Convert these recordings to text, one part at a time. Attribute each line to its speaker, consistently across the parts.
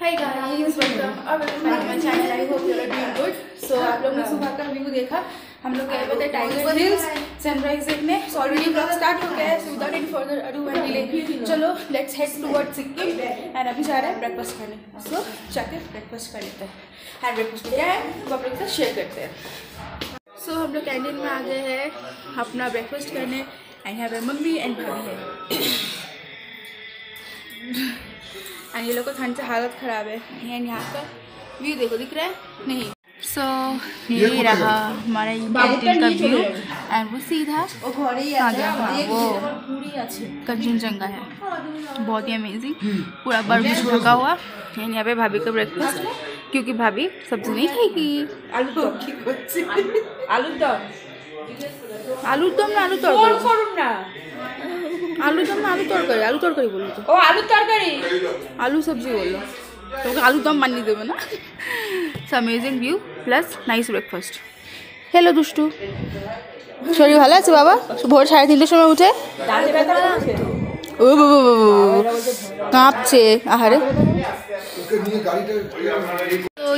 Speaker 1: Hi guys welcome back my channel I hope you are doing good so आप लोगों ने सुबह का व्यू देखा। हम लोग गए हुए थे टाइगर हिल्स सनराइज देखने सो ऑलरेडी ब्लॉग स्टार्ट हो गया है so without any further ado and delay चलो let's head towards Sikkim and अभी जा रहे हैं ब्रेकफास्ट करने सो जाके ब्रेकफास्ट कर लेते हैं। एंड ब्रेकफास्ट क्या है वो आप लोग के साथ शेयर करते हैं। सो हम लोग कैंटीन में आ गए हैं अपना ब्रेकफास्ट करने। एंड यहाँ पे मम्मी एंड भाभी है। और ये लोग को ठंड से हालत ख़राब है। एंड यहाँ का व्यू देखो दिख रहा है? नहीं। सो so, ये रहा हमारा दिन का व्यू एंड वो सीधा वो कंचनजंगा है बहुत ही अमेजिंग पूरा बर्फ़ ढका हुआ। एंड यहाँ पे भाभी का ब्रेकफास्ट है। क्योंकि भाभी सब्ज़ी नहीं खाएगी।
Speaker 2: आलू दम
Speaker 1: आलू दम। आलू दम ना
Speaker 2: आलू दम।
Speaker 1: আলুর দম না আলু তরকারি আলু তরকারি বলল তো
Speaker 2: ও আলুর তরকারি
Speaker 1: আলু সবজি বলল তোকে আলুর দম বানিয়ে দেবে না amazing view plus nice breakfast hello দুষ্টু শরীর ভালো আছে বাবা ভোর সাড়ে তিনটের সময় উঠে ও বাবা কাঁপছে আহারে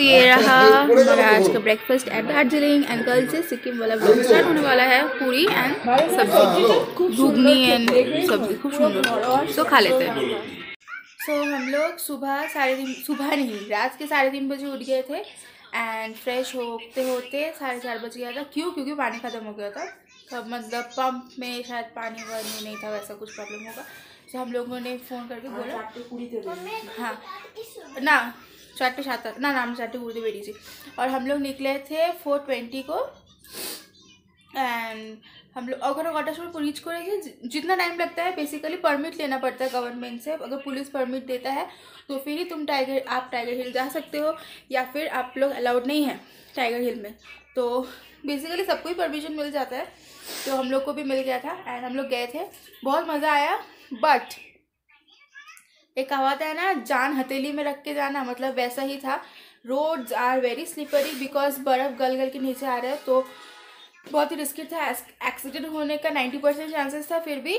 Speaker 1: ये रहा हमारा आज का ब्रेकफास्ट एट दार्जिलिंग एंड कल से सिक्किम वाला ब्लॉग स्टार्ट होने वाला है पूरी एंड सब्ज़ी। घुगनी एंड सब्ज़ी खूब सुंदर। तो खा लेते हैं। सो so, हम लोग सुबह साढ़े तीन सुबह नहीं रात के साढ़े तीन बजे उठ गए थे एंड फ्रेश होते होते साढ़े चार बज गया था। क्यों? क्योंकि पानी ख़त्म हो गया था। तब मतलब पंप में शायद पानी वानी नहीं था वैसा कुछ प्रॉब्लम होगा। तो हम लोगों ने फ़ोन करके बोला हाँ ना চারটে সাতাশ না না আমরা চারটে ঘুরতে বেরিয়েছি और हम लोग निकले थे फोर ट्वेंटी को एंड हम लोग अगर कटार समय रीच करेंगे जितना टाइम लगता है बेसिकली परमिट लेना पड़ता है गवर्नमेंट से अगर पुलिस परमिट देता है तो फिर ही तुम टाइगर आप टाइगर हिल जा सकते हो या फिर आप लोग अलाउड नहीं है टाइगर हिल में तो बेसिकली सबको ही परमिशन मिल जाता है तो हम लोग को भी मिल गया था एंड हम लोग गए थे बहुत मज़ा आया बट एक कहावत है ना जान हथेली में रख के जाना मतलब वैसा ही था। Roads are very slippery because बर्फ़ गल गल के नीचे आ रहे हैं तो बहुत ही रिस्की था। एक्सीडेंट होने का नाइन्टी परसेंट चांसेस था फिर भी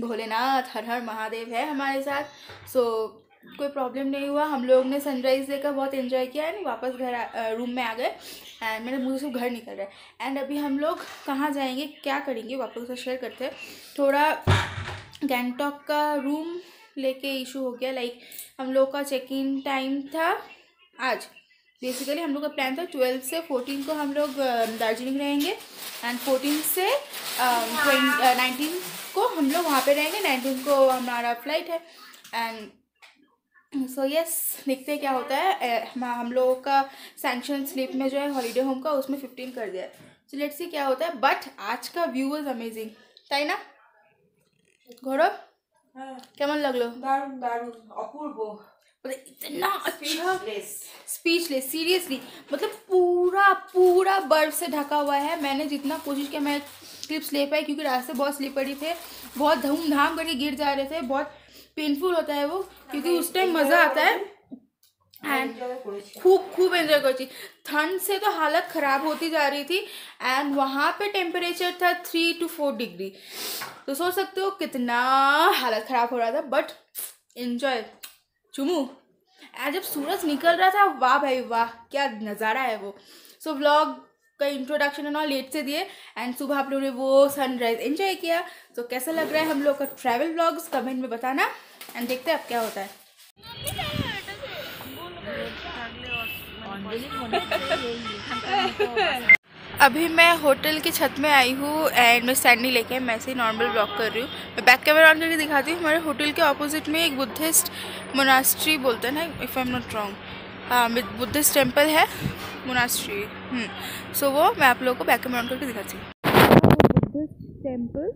Speaker 1: भोलेनाथ हर हर महादेव है हमारे साथ। सो so, कोई प्रॉब्लम नहीं हुआ। हम लोग ने सनराइज़ देखकर बहुत इन्जॉय किया एंड वापस घर रूम में आ गए। एंड मेरे मुझे घर निकल रहा है। एंड अभी हम लोग कहाँ जाएँगे क्या करेंगे वापस से शेयर करते हैं। थोड़ा गैंगटॉक का रूम लेके इशू हो गया लाइक हम लोग का चेक इन टाइम था आज। बेसिकली हम लोग का प्लान था ट्वेल्व से फोर्टीन को हम लोग दार्जिलिंग रहेंगे एंड फोर्टीन से नाइनटीन को हम लोग वहाँ पे रहेंगे। नाइनटीन को हमारा फ़्लाइट है एंड सो यस देखते हैं क्या होता है। हम लोगों का सैंक्शन स्लिप में जो है हॉलीडे होम का उसमें फिफ्टीन कर दिया है। सो लेट्स सी क्या होता है। बट आज का व्यू इज़ अमेजिंग ताई ना? गौरव? কেমন লাগলো
Speaker 2: দারুণ দারুণ অপূর্ব
Speaker 1: मतलब इतना अच्छा स्पीचलेस सीरियसली मतलब पूरा पूरा बर्फ से ढका हुआ है मैंने जितना कोशिश किया मैं क्लिप्स ले पाई क्योंकि रास्ते बहुत स्लिपरी थे बहुत धूमधाम करके गिर जा रहे थे बहुत पेनफुल होता है वो क्योंकि उस टाइम मज़ा आता है एंड खूब खूब एंजॉय करती ठंड से तो हालत ख़राब होती जा रही थी। एंड वहाँ पे टेम्परेचर था थ्री टू फोर डिग्री तो सोच सकते हो कितना हालत ख़राब हो रहा था बट इन्जॉय चुमू एंड जब सूरज निकल रहा था वाह भाई वाह क्या नज़ारा है वो। सो so, व्लॉग का इंट्रोडक्शन एंड ऑल लेट से दिए एंड सुबह आप लोगों ने वो सनराइज एंजॉय किया। तो so, कैसा लग रहा है हम लोग का ट्रैवल व्लॉग्स कमेंट में बताना। एंड देखते हैं अब क्या होता है। अभी मैं होटल की छत में आई हूँ एंड मैं सैंडी लेके, मैं ही नॉर्मल ब्लॉक कर रही हूँ। मैं बैक कैमरा ऑन करके दिखाती हूँ, हमारे होटल के ऑपोजिट में एक बुद्धिस्ट मोनास्ट्री बोलते हैं ना if I am not wrong Buddhist temple है मोनास्ट्री सो वो मैं आप लोगों को बैक कैमरा ऑन करके दिखाती हूँ। Buddhist temple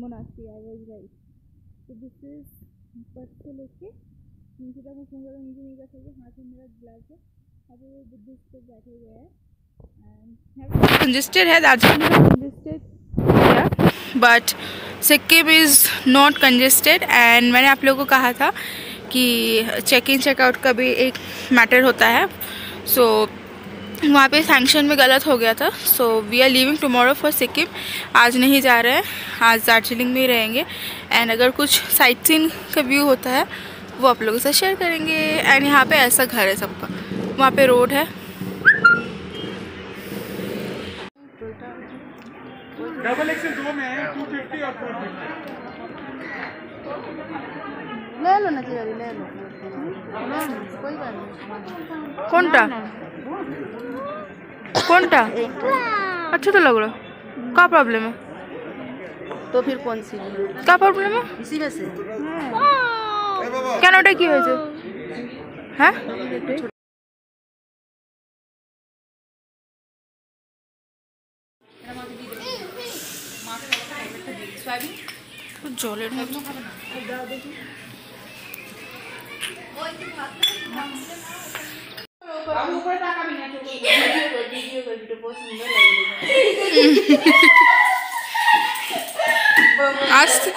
Speaker 1: monastery I was right तो से लेके नीचे तक मैं फ़ोन नीचे नहीं कर सकती हाथ में मेरा ग्लास है। अभी वो बुद्धिस्ट पे बैठे हुए हैं। कंजेस्टेड है Darjeeling congested but Sikkim is not congested and मैंने आप लोगों को कहा था कि चेक इन चेकआउट का भी एक मैटर होता है। सो so, वहाँ पे सैंक्शन में गलत हो गया था। So we are living tomorrow for Sikkim आज नहीं जा रहे हैं आज दार्जिलिंग में ही रहेंगे। एंड अगर कुछ साइट सीन का व्यू होता है वो आप लोगों से शेयर करेंगे। एंड यहाँ पे ऐसा घर है सबका। वहाँ पे रोड है।
Speaker 3: डबल
Speaker 1: ले लो ना जी ले लो। कोई बात नहीं। कौन टा कौन टा अच्छा तो लग रहा। क्या प्रॉब्लम है?
Speaker 4: तो फिर कौन सी?
Speaker 1: क्या प्रॉब्लम है?
Speaker 4: इसी में से। हाँ।
Speaker 1: কেন ওটা কি হয়েছে? হ্যাঁ? জলের মতো আসতে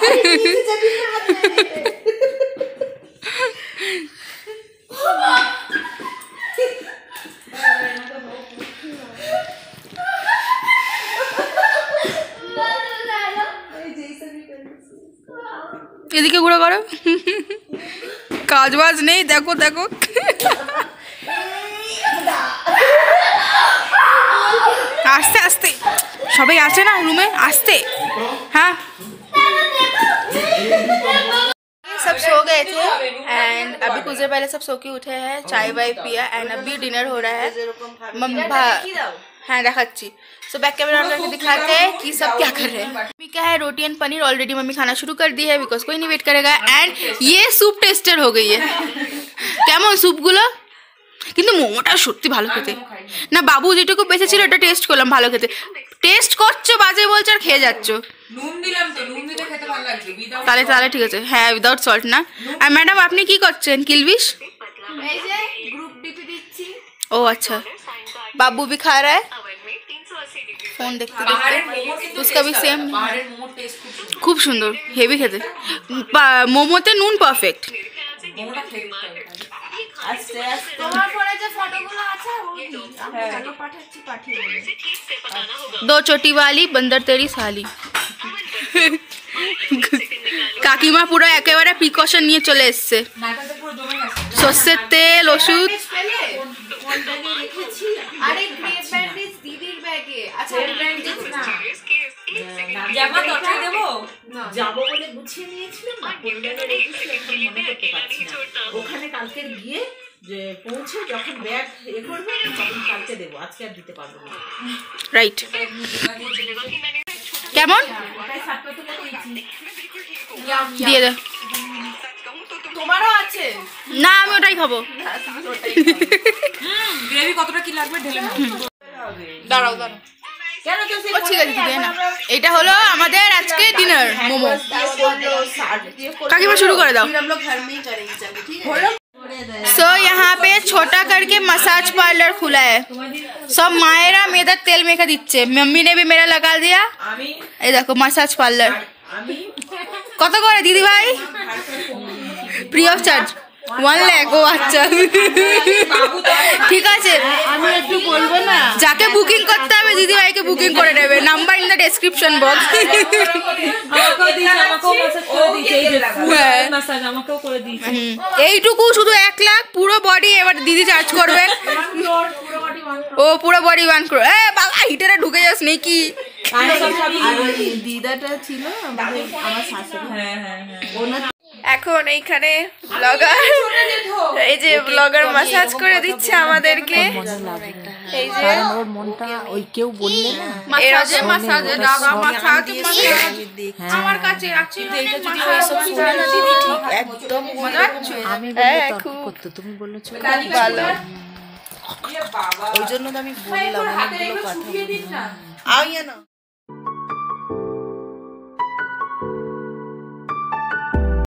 Speaker 1: এদিকে ঘুরে করো কাজ বাজ নেই দেখো দেখো আস্তে আস্তে সবাই আছে না रूम में आस्ते हाँ सब सो गए थे एंड अभी कुछ देर पहले सब सो के उठे हैं चाय वाय पिया एंड अभी डिनर हो रहा है मम्मी भा- हाँ দেখাচ্ছি सो बैक कैमरा ऑन करके दिखाते हैं कि सब क्या कर रहे हैं अभी क्या है रोटी एंड पनीर ऑलरेडी मम्मी खाना शुरू कर दी है बिकॉज कोई नहीं वेट करेगा एंड ये স্যুপ টেস্টের हो गई है কেমন স্যুপগুলো কিন্তু মোমোটা সত্যি ভালো খেতে না বাবু যেটুকু বেঁচে ছিল এটা টেস্ট করলাম ভালো খেতে টেস্ট করছো বাজে বলছো আর খেয়ে যাচ্ছ
Speaker 2: নুন দিলাম তো নুন দিলে খেতে ভালো লাগবে বিদাও
Speaker 1: তাহলে তাহলে ঠিক আছে হ্যাঁ উইদাউট সল্ট না আর ম্যাডাম আপনি কি করছেন কিলবিশ
Speaker 2: এই যে গ্রুপ ডিপি দিচ্ছি
Speaker 1: ও अच्छा बाबू भी खा रहा है फोन देखते
Speaker 2: পাহাড়ের
Speaker 1: देखते
Speaker 2: মোমো কিন্তু
Speaker 1: उसका भी
Speaker 2: taste
Speaker 1: सेम
Speaker 2: আলাদা। পাহাড়ের মোমোর টেস্ট খুব সুন্দর
Speaker 1: খুব সুন্দর হেভি খেতে পা- মোমোতে নুন পারফেক্ট
Speaker 2: মোমোটা খেতে হবে। আস্তে আস্তে
Speaker 4: তোমার ফোনে যে ফটোগুলো আছে ওই আমি কালো পাঠাচ্ছি পাঠিয়ে দেবো
Speaker 1: দো চটি वाली बंदर तेरी साली কাকিমা পুরো একেবারে প্রিকশন নিয়ে চলে এসছে
Speaker 2: নাটাতে পুরো জমে গেছে
Speaker 1: সর্ষের তেল ওষুধ
Speaker 2: জামা তরকারি দেবো।
Speaker 4: যাব বলে গুছিয়ে নিয়েছিলাম না না। ওখানে কালকে গিয়ে যে পৌঁছে যখন ব্যাগ এ করব তখন কালকে দেবো। আজকে আর দিতে পারব না।
Speaker 1: রাইট কেমন?
Speaker 4: দিয়েছি।
Speaker 1: দিয়ে দে
Speaker 4: তোমারও আছে?
Speaker 1: না আমি ওটাই খাব।
Speaker 2: গ্রেভি কতটা কি লাগবে ঢেলে
Speaker 1: দাঁড়াও দাঁড়াও
Speaker 4: কেন তো সে
Speaker 1: ও ঠিক আছে দিদি না এটা হলো আমাদের আজকে ডিনার মোমো काकीमा शुरू कर दो
Speaker 4: हम लोग घर में ही करेंगे चलो ठीक है
Speaker 1: सो यहाँ पे छोटा करके मसाज पार्लर खुला है सब मायरा मेरा तेल मेखा দিচ্ছে मम्मी ने भी मेरा लगा दिया
Speaker 2: আমি
Speaker 1: এই দেখো মাসাজ পার্লার
Speaker 2: আমি
Speaker 1: কত করে দিদি ভাই free of charge one lakh ও আচ্ছা ঠিক আছে
Speaker 4: আমি একটু বলবো না
Speaker 1: যাকে বুকিং দিদিভাইকে বুকিং করে নেবে। Number
Speaker 5: in the description box
Speaker 1: এইটুকু শুধু এক লাখ, পুরো বডি এবার দিদি চার্জ করবে। ও, পুরো বডি ওয়ান করো এ, বাবা হিটারে ঢুকে যাস নাকি?
Speaker 4: দিদাটা ছিল আমার শাশুড়ি।
Speaker 5: হ্যাঁ হ্যাঁ।, হ্যাঁ।
Speaker 1: এখন এইখানে ব্লগার এই যে ব্লগার মাসাজ করে দিচ্ছে আমাদেরকে এই যে
Speaker 4: ওর মনটা ওই কেউ বললে না
Speaker 1: এরা যে দাদা মাসাজ মাসাজ আমার কাছে আছে
Speaker 4: এটা যদি ওই সব শুনে না দিদি ঠিক একদম
Speaker 1: মজা হচ্ছে
Speaker 4: আমি
Speaker 1: হ্যাঁ,
Speaker 4: বললে
Speaker 1: খুব।
Speaker 4: তুমি
Speaker 1: ভালো
Speaker 4: ওই জন্য তো আমি বললাম অনেকগুলো কথা আইয়া না